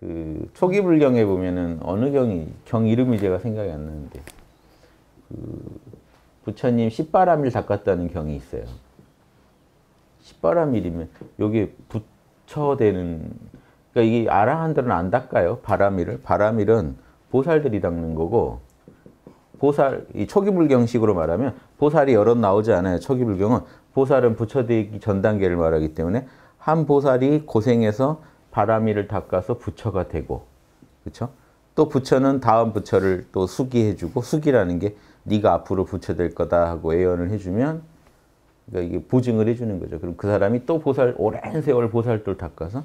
그 초기 불경에 보면은 어느 경이 경 이름이 제가 생각이 안 나는데 그 부처님 십바람일 닦았다는 경이 있어요. 십바람일이면 여기 부처되는 그러니까 이게 아라한들은 안 닦아요. 바람일을 바람일은 보살들이 닦는 거고 보살 이 초기 불경식으로 말하면 보살이 여럿 나오지 않아요. 초기 불경은 보살은 부처되기 전 단계를 말하기 때문에 한 보살이 고생해서 바람이를 닦아서 부처가 되고 그렇죠? 또 부처는 다음 부처를 또 수기해주고 수기라는 게 네가 앞으로 부처 될 거다 하고 예언을 해주면 그러니까 이게 보증을 해주는 거죠. 그럼 그 사람이 또 보살 오랜 세월 보살도 닦아서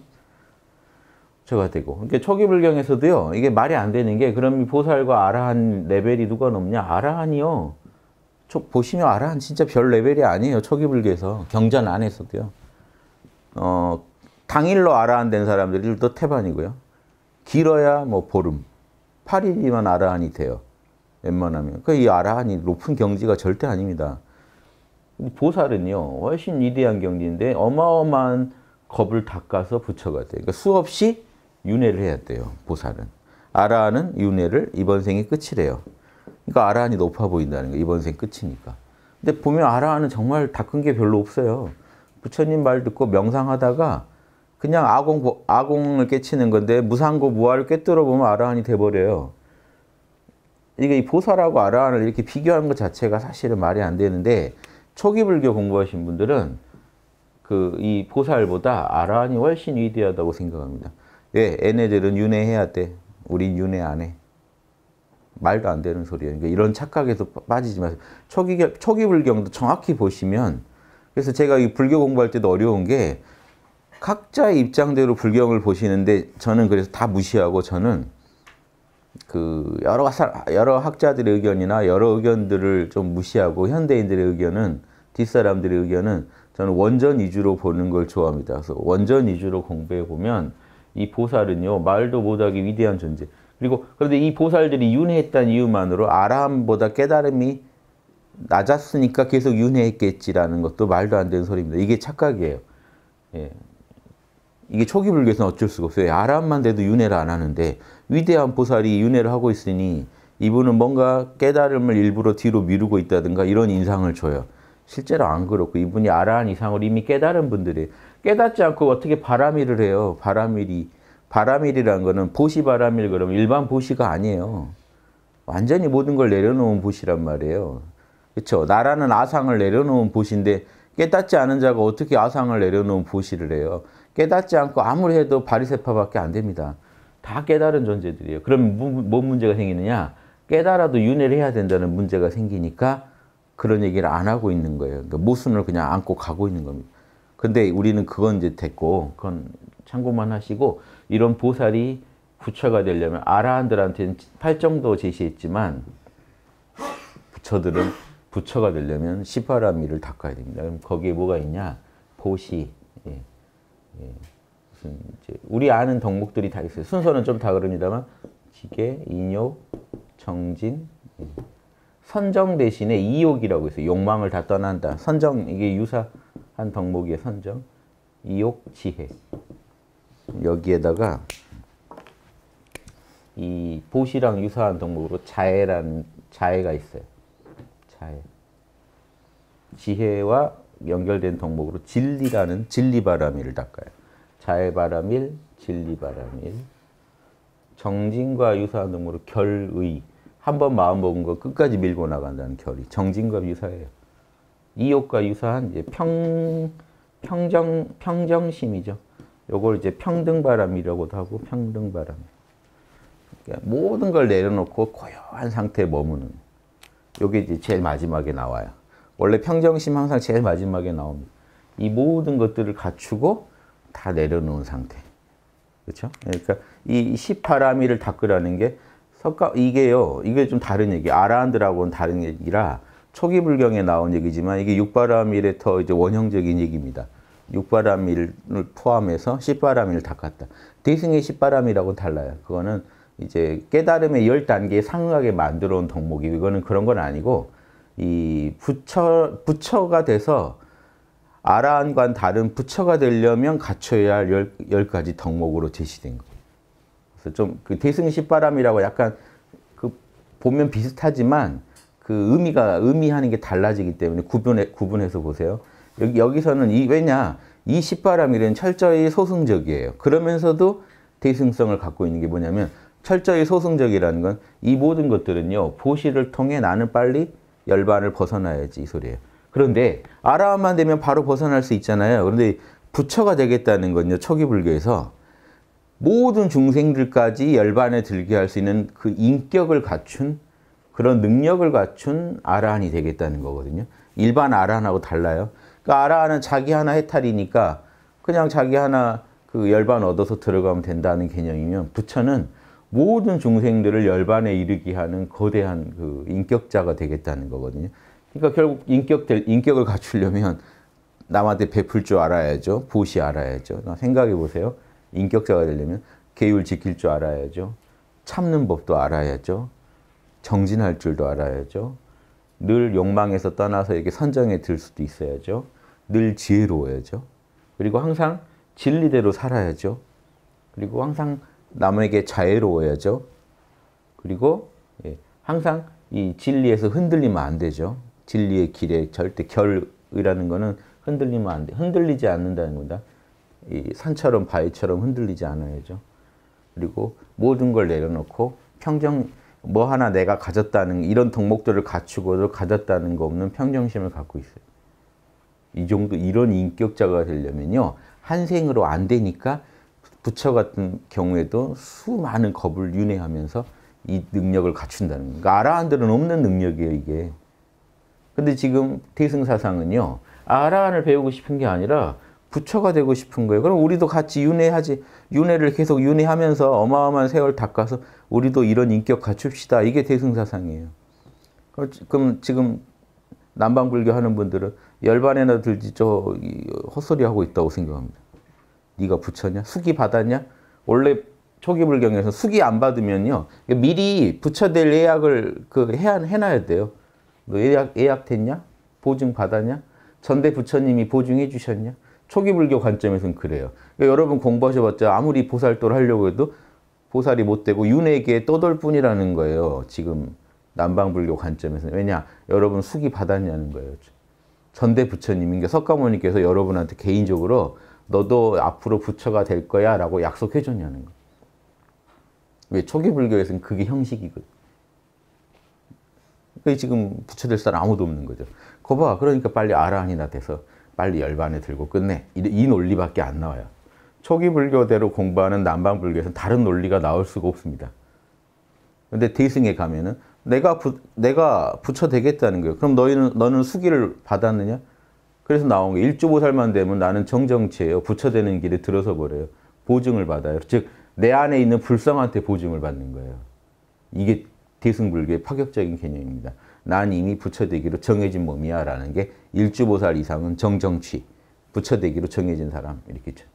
부처가 되고 그러니까 초기 불경에서도요 이게 말이 안 되는 게 그럼 이 보살과 아라한 레벨이 누가 높냐? 아라한이요. 보시면 아라한 진짜 별 레벨이 아니에요. 초기 불교에서 경전 안에서도요. 어 당일로 아라한 된 사람들이 또 태반이고요. 길어야 뭐 보름, 8일이면 아라한이 돼요. 웬만하면. 그이 아라한이 높은 경지가 절대 아닙니다. 보살은요, 훨씬 위대한 경지인데 어마어마한 겁을 닦아서 부처가 돼요. 그러니까 수없이 윤회를 해야 돼요, 보살은. 아라한은 윤회를 이번 생이 끝이래요. 그러니까 아라한이 높아 보인다는 거 이번 생 끝이니까. 근데 보면 아라한은 정말 닦은 게 별로 없어요. 부처님 말 듣고 명상하다가 그냥 아공, 아공을 깨치는 건데 무상고 무아를 꿰뚫어 보면 아라한이 돼버려요. 이게 이 보살하고 아라한을 이렇게 비교하는 것 자체가 사실은 말이 안 되는데 초기 불교 공부하신 분들은 그 이 보살보다 아라한이 훨씬 위대하다고 생각합니다. 왜? 얘네들은 윤회해야 돼. 우린 윤회 안 해. 말도 안 되는 소리예요. 그러니까 이런 착각에서 빠지지 마세요. 초기, 초기 불경도 정확히 보시면 그래서 제가 이 불교 공부할 때도 어려운 게 각자의 입장대로 불경을 보시는데 저는 그래서 다 무시하고 저는 그 여러 여러 학자들의 의견이나 여러 의견들을 좀 무시하고 현대인들의 의견은 뒷사람들의 의견은 저는 원전 위주로 보는 걸 좋아합니다. 그래서 원전 위주로 공부해 보면 이 보살은요 말도 못하기 위대한 존재. 그리고 그런데 이 보살들이 윤회했다는 이유만으로 아람보다 깨달음이 낮았으니까 계속 윤회했겠지라는 것도 말도 안 되는 소리입니다. 이게 착각이에요. 예. 이게 초기 불교에서는 어쩔 수가 없어요. 아람만 돼도 윤회를 안 하는데 위대한 보살이 윤회를 하고 있으니 이분은 뭔가 깨달음을 일부러 뒤로 미루고 있다든가 이런 인상을 줘요. 실제로 안 그렇고 이분이 아라한 이상을 이미 깨달은 분들이 깨닫지 않고 어떻게 바람일을 해요. 바람일이 바람일이라는 거는 보시 바람일 그러면 일반 보시가 아니에요. 완전히 모든 걸 내려놓은 보시란 말이에요. 그렇죠. 나라는 아상을 내려놓은 보시인데 깨닫지 않은 자가 어떻게 아상을 내려놓은 보시를 해요. 깨닫지 않고 아무리 해도 바리세파밖에 안 됩니다. 다 깨달은 존재들이에요. 그럼 뭔 문제가 생기느냐? 깨달아도 윤회를 해야 된다는 문제가 생기니까 그런 얘기를 안 하고 있는 거예요. 그러니까 모순을 그냥 안고 가고 있는 겁니다. 근데 우리는 그건 이제 됐고, 그건 참고만 하시고, 이런 보살이 부처가 되려면 아라한들한테는 팔정도 제시했지만, 부처들은 부처가 되려면 시바라미를 닦아야 됩니다. 그럼 거기에 뭐가 있냐? 보시, 예. 예. 무슨 이제 우리 아는 덕목들이 다 있어요. 순서는 좀 다그럽니다만 지계, 인욕, 정진, 예. 선정 대신에 이욕이라고 있어요. 욕망을 다 떠난다. 선정 이게 유사한 덕목이에요. 선정, 이욕, 지혜. 여기에다가 이 보시랑 유사한 덕목으로 자애라는 자애가 있어요. 자애. 지혜와 연결된 덕목으로 진리라는 진리바람일을 닦아요. 자애바람일, 진리바람일. 정진과 유사한 덕목으로 결의. 한 번 마음 먹은 거 끝까지 밀고 나간다는 결의. 정진과 유사해요. 이욕과 유사한 이제 평, 평정, 평정심이죠. 요걸 이제 평등바람이라고도 하고 평등바람. 그러니까 모든 걸 내려놓고 고요한 상태에 머무는. 요게 이제 제일 마지막에 나와요. 원래 평정심 항상 제일 마지막에 나옵니다. 이 모든 것들을 갖추고 다 내려놓은 상태. 그렇죠? 그러니까 이 십파라미를 닦으라는 게 석가 이게요. 이게 좀 다른 얘기. 아라한들하고는 다른 얘기라 초기 불경에 나온 얘기지만 이게 육바라밀의 더 이제 원형적인 얘기입니다. 육바라밀을 포함해서 십바라밀을 닦았다. 대승의 십바라밀하고 달라요. 그거는 이제 깨달음의 열 단계에 상응하게 만들어 온 덕목이고 이거는 그런 건 아니고 이 부처 부처가 돼서 아라한과는 다른 부처가 되려면 갖춰야 할 열, 열 가지 덕목으로 제시된 거예요. 그래서 좀 그 대승십바람이라고 약간 그 보면 비슷하지만 그 의미가 의미하는 게 달라지기 때문에 구분해 구분해서 보세요. 여기 여기서는 이 왜냐 이 십바람일은 철저히 소승적이에요. 그러면서도 대승성을 갖고 있는 게 뭐냐면 철저히 소승적이라는 건 이 모든 것들은요 보시를 통해 나는 빨리 열반을 벗어나야지 이 소리예요. 그런데 아라함만 되면 바로 벗어날 수 있잖아요. 그런데 부처가 되겠다는 건요 초기 불교에서 모든 중생들까지 열반에 들게 할 수 있는 그 인격을 갖춘 그런 능력을 갖춘 아라한이 되겠다는 거거든요. 일반 아라한하고 달라요. 그러니까 아라한은 자기 하나 해탈이니까 그냥 자기 하나 그 열반 얻어서 들어가면 된다는 개념이면 부처는 모든 중생들을 열반에 이르게 하는 거대한 그 인격자가 되겠다는 거거든요. 그러니까 결국 인격 될 인격을 갖추려면 남한테 베풀 줄 알아야죠. 보시 알아야죠. 생각해 보세요. 인격자가 되려면 계율 지킬 줄 알아야죠. 참는 법도 알아야죠. 정진할 줄도 알아야죠. 늘 욕망에서 떠나서 이렇게 선정에 들 수도 있어야죠. 늘 지혜로워야죠. 그리고 항상 진리대로 살아야죠. 그리고 항상 남에게 자애로워야죠. 그리고 예, 항상 이 진리에서 흔들리면 안 되죠. 진리의 길에 절대 결이라는 거는 흔들리면 안 돼. 흔들리지 않는다는 거다. 이 산처럼 바위처럼 흔들리지 않아야죠. 그리고 모든 걸 내려놓고 평정 뭐 하나 내가 가졌다는 이런 덕목들을 갖추고도 가졌다는 거 없는 평정심을 갖고 있어요. 이 정도 이런 인격자가 되려면요 한 생으로 안 되니까 부처 같은 경우에도 수많은 겁을 윤회하면서 이 능력을 갖춘다는 거예요. 그러니까 아라한들은 없는 능력이에요 이게. 근데 지금 대승사상은요 아라한을 배우고 싶은 게 아니라 부처가 되고 싶은 거예요. 그럼 우리도 같이 윤회하지. 윤회를 계속 윤회하면서 어마어마한 세월 닦아서 우리도 이런 인격 갖춥시다. 이게 대승사상이에요. 그럼 지금 남방불교 하는 분들은 열반에나 들지 저 헛소리 하고 있다고 생각합니다. 네가 부처냐? 수기 받았냐? 원래 초기 불경에서 수기 안 받으면요 미리 부처될 예약을 그 해야 해놔야 돼요. 너 예약 예약됐냐? 보증 받았냐? 전대 부처님이 보증해 주셨냐? 초기 불교 관점에서는 그래요. 그러니까 여러분 공부하셔봤자 아무리 보살도를 하려고 해도 보살이 못 되고 윤회계에 떠돌 뿐이라는 거예요. 지금 남방불교 관점에서는. 왜냐? 여러분 수기 받았냐는 거예요. 전대 부처님, 그러니까 석가모니께서 여러분한테 개인적으로 너도 앞으로 부처가 될 거야 라고 약속해 줬냐는 거. 왜? 초기 불교에서는 그게 형식이거든. 지금 부처 될 사람 아무도 없는 거죠. 거 봐. 그러니까 빨리 아라한이나 돼서 빨리 열반에 들고 끝내. 이, 논리밖에 안 나와요. 초기 불교대로 공부하는 남방 불교에서는 다른 논리가 나올 수가 없습니다. 근데 대승에 가면은 내가 부, 내가 부처 되겠다는 거예요. 그럼 너희는 너는 수기를 받았느냐? 그래서 나온 게 일주보살만 되면 나는 정정치예요. 부처 되는 길에 들어서 버려요. 보증을 받아요. 즉 내 안에 있는 불성한테 보증을 받는 거예요. 이게 대승불교의 파격적인 개념입니다. 난 이미 부처되기로 정해진 몸이야 라는 게 일주보살 이상은 정정치, 부처되기로 정해진 사람 이렇게 죠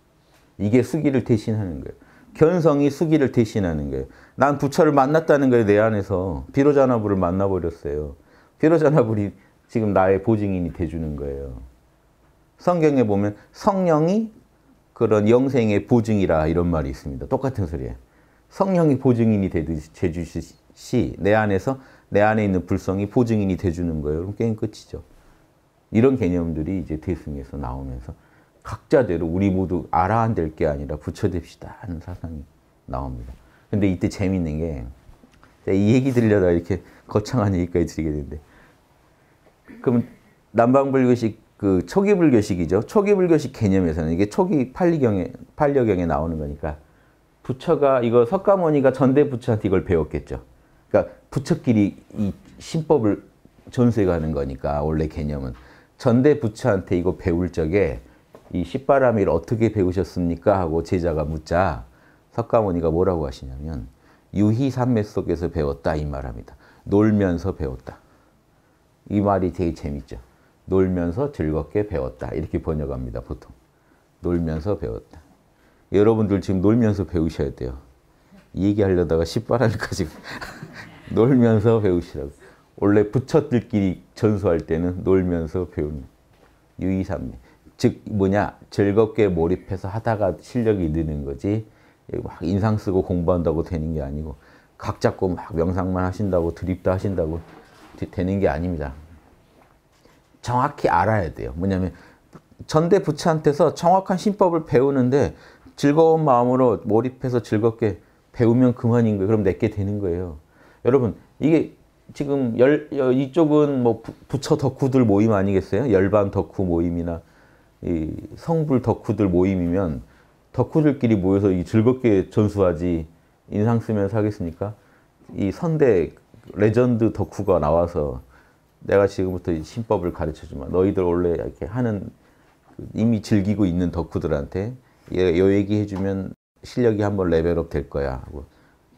이게 수기를 대신하는 거예요. 견성이 수기를 대신하는 거예요. 난 부처를 만났다는 거예요. 내 안에서. 비로자나불을 만나버렸어요. 비로자나불이 지금 나의 보증인이 돼주는 거예요. 성경에 보면 성령이 그런 영생의 보증이라 이런 말이 있습니다. 똑같은 소리예요. 성령이 보증인이 되듯이 내 안에서 내 안에 있는 불성이 보증인이 돼주는 거예요. 그럼 게임 끝이죠. 이런 개념들이 이제 대승에서 나오면서 각자대로 우리 모두 알아야 될 게 아니라 부처됩시다 하는 사상이 나옵니다. 근데 이때 재밌는 게 이 얘기 들려다 이렇게 거창한 얘기까지 드리게 되는데 그럼 남방불교식 그 초기 불교식이죠. 초기 불교식 개념에서는 이게 초기 팔리경에 팔려경에 나오는 거니까 부처가 이거 석가모니가 전대 부처한테 이걸 배웠겠죠. 그러니까 부처끼리 이 신법을 전수해 가는 거니까 원래 개념은 전대 부처한테 이거 배울 적에 이 십바람일 어떻게 배우셨습니까? 하고 제자가 묻자 석가모니가 뭐라고 하시냐면 유희산매 속에서 배웠다 이 말합니다. 놀면서 배웠다. 이 말이 되게 재밌죠. 놀면서 즐겁게 배웠다. 이렇게 번역합니다. 보통. 놀면서 배웠다. 여러분들 지금 놀면서 배우셔야 돼요. 얘기하려다가 십바람일까지 놀면서 배우시라고. 원래 부처들끼리 전수할 때는 놀면서 배우는 유의삼매. 즉 뭐냐 즐겁게 몰입해서 하다가 실력이 느는 거지 막 인상 쓰고 공부한다고 되는 게 아니고 각 잡고 막 명상만 하신다고 드립도 하신다고 되는 게 아닙니다. 정확히 알아야 돼요. 뭐냐면 전대 부처한테서 정확한 신법을 배우는데 즐거운 마음으로 몰입해서 즐겁게 배우면 그만인 거예요. 그럼 내 게 되는 거예요. 여러분 이게 지금 열, 이쪽은 뭐 부처 덕후들 모임 아니겠어요? 열반 덕후 모임이나 이 성불 덕후들 모임이면 덕후들끼리 모여서 이 즐겁게 전수하지 인상 쓰면서 하겠습니까? 이 선대 레전드 덕후가 나와서 내가 지금부터 심법을 가르쳐주마. 너희들 원래 이렇게 하는 그 이미 즐기고 있는 덕후들한테 요 얘기 해주면 실력이 한번 레벨업 될 거야 하고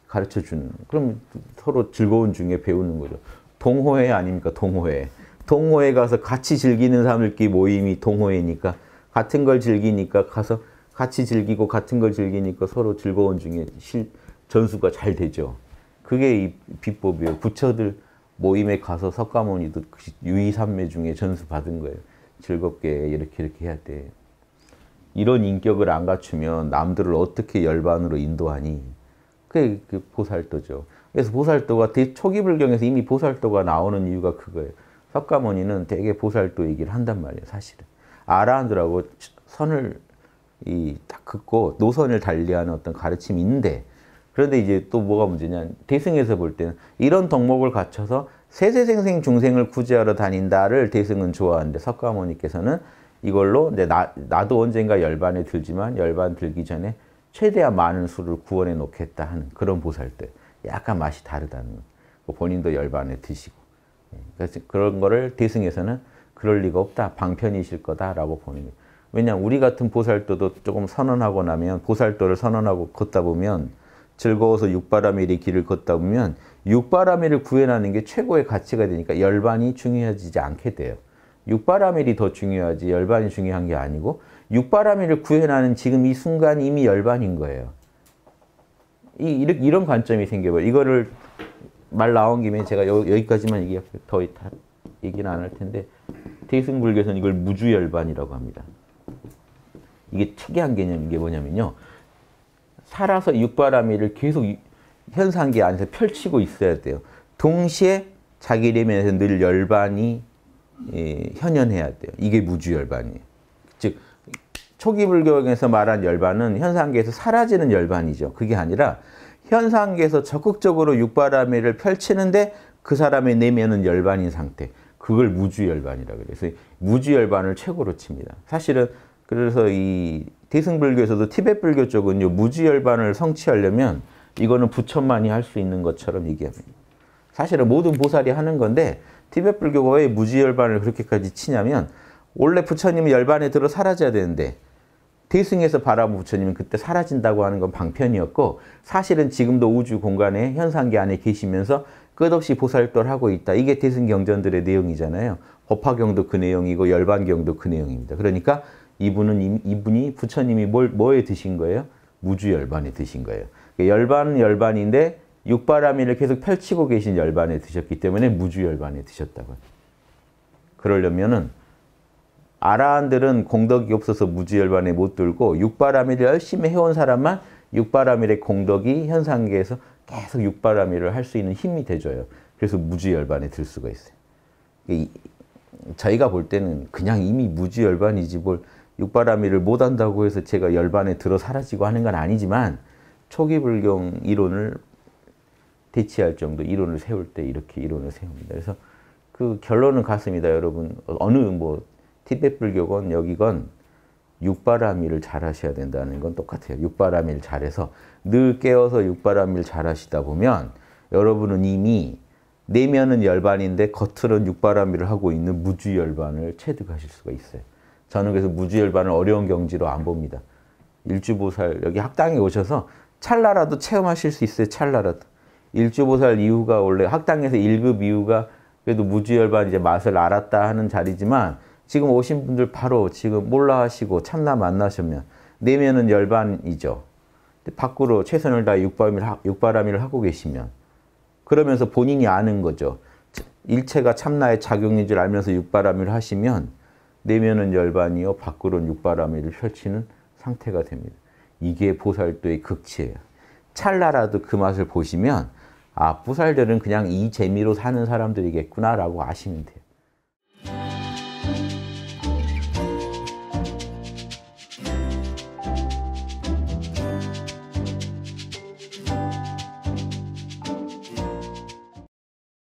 가르쳐 주는. 그럼 서로 즐거운 중에 배우는 거죠. 동호회 아닙니까? 동호회. 동호회 가서 같이 즐기는 사람들끼리 모임이 동호회니까 같은 걸 즐기니까 가서 같이 즐기고 같은 걸 즐기니까 서로 즐거운 중에 실, 전수가 잘 되죠. 그게 이 비법이에요. 부처들 모임에 가서 석가모니도 유의삼매 중에 전수 받은 거예요. 즐겁게 이렇게 이렇게 해야 돼. 이런 인격을 안 갖추면 남들을 어떻게 열반으로 인도하니? 그게 그 보살도죠. 그래서 보살도가 초기 불경에서 이미 보살도가 나오는 이유가 그거예요. 석가모니는 되게 보살도 얘기를 한단 말이에요, 사실은. 아라한들하고 선을 이 딱 긋고 노선을 달리하는 어떤 가르침이 있는데 그런데 이제 또 뭐가 문제냐. 대승에서 볼 때는 이런 덕목을 갖춰서 세세생생 중생을 구제하러 다닌다를 대승은 좋아하는데 석가모니께서는 이걸로 이제 나, 나도 언젠가 열반에 들지만 열반 들기 전에 최대한 많은 수를 구원해 놓겠다 하는 그런 보살때 약간 맛이 다르다는 거. 뭐 본인도 열반에 드시고. 예, 그런 거를 대승에서는 그럴 리가 없다. 방편이실 거다라고 보는 거예요. 왜냐 우리 같은 보살도도 조금 선언하고 나면 보살도를 선언하고 걷다 보면 즐거워서 육바라밀의 길을 걷다 보면 육바라밀을 구해나는 게 최고의 가치가 되니까 열반이 중요해지지 않게 돼요. 육바라밀이 더 중요하지 열반이 중요한 게 아니고 육바라밀을 구해나는 지금 이 순간 이미 열반인 거예요. 이, 이런 관점이 생겨버려. 이거를 말 나온 김에 제가 여 기까지만 얘기할게요. 더 얘기는 안 할 텐데 대승불교에서는 이걸 무주열반이라고 합니다. 이게 특이한 개념인 게 뭐냐면요. 살아서 육바라밀을 계속 현상계 안에서 펼치고 있어야 돼요. 동시에 자기 내면에서 늘 열반이 예, 현현해야 돼요. 이게 무주열반이에요. 즉 초기 불교에서 말한 열반은 현상계에서 사라지는 열반이죠. 그게 아니라 현상계에서 적극적으로 육바라밀을 펼치는데 그 사람의 내면은 열반인 상태. 그걸 무주열반이라고 그래서 무주열반을 최고로 칩니다. 사실은 그래서 이 대승불교에서도 티베트 불교 쪽은 무주열반을 성취하려면 이거는 부처만이 할 수 있는 것처럼 얘기합니다. 사실은 모든 보살이 하는 건데 티베트 불교가 왜 무주열반을 그렇게까지 치냐면 원래 부처님이 열반에 들어 사라져야 되는데 대승에서 바라본 부처님은 그때 사라진다고 하는 건 방편이었고 사실은 지금도 우주 공간에 현상계 안에 계시면서 끝없이 보살도를 하고 있다. 이게 대승 경전들의 내용이잖아요. 법화경도 그 내용이고 열반경도 그 내용입니다. 그러니까 이분은 이분이 부처님이 뭘 뭐에 드신 거예요? 무주 열반에 드신 거예요. 그러니까 열반은 열반인데 육바라밀을 계속 펼치고 계신 열반에 드셨기 때문에 무주 열반에 드셨다고요. 그러려면은 아라한들은 공덕이 없어서 무주 열반에 못 들고 육바라밀을 열심히 해온 사람만 육바라밀의 공덕이 현상계에서 계속 육바라밀을 할 수 있는 힘이 돼줘요. 그래서 무주 열반에 들 수가 있어요. 저희가 볼 때는 그냥 이미 무주 열반이지 뭘 육바라밀을 못한다고 해서 제가 열반에 들어 사라지고 하는 건 아니지만 초기 불경 이론을 대치할 정도 이론을 세울 때 이렇게 이론을 세웁니다. 그래서 그 결론은 같습니다, 여러분. 어느 뭐 티베트 불교건 여기건 육바라밀을 잘 하셔야 된다는 건 똑같아요. 육바라밀 잘해서 늘 깨어서 육바라밀 잘 하시다 보면 여러분은 이미 내면은 열반인데 겉으로는 육바라밀을 하고 있는 무주열반을 체득하실 수가 있어요. 저는 그래서 무주열반을 어려운 경지로 안 봅니다. 일주보살 여기 학당에 오셔서 찰나라도 체험하실 수 있어요. 찰나라도. 일주보살 이후가 원래 학당에서 1급 이후가 그래도 무주열반 이제 맛을 알았다 하는 자리지만 지금 오신 분들 바로 지금 몰라 하시고 참나 만나시면 내면은 열반이죠. 밖으로 최선을 다해 육바람일, 하고 계시면 그러면서 본인이 아는 거죠. 일체가 참나의 작용인 줄 알면서 육바람일 하시면 내면은 열반이요 밖으로는 육바라밀을 펼치는 상태가 됩니다. 이게 보살도의 극치예요. 찰나라도 그 맛을 보시면 아 보살들은 그냥 이 재미로 사는 사람들이겠구나라고 아시면 돼요.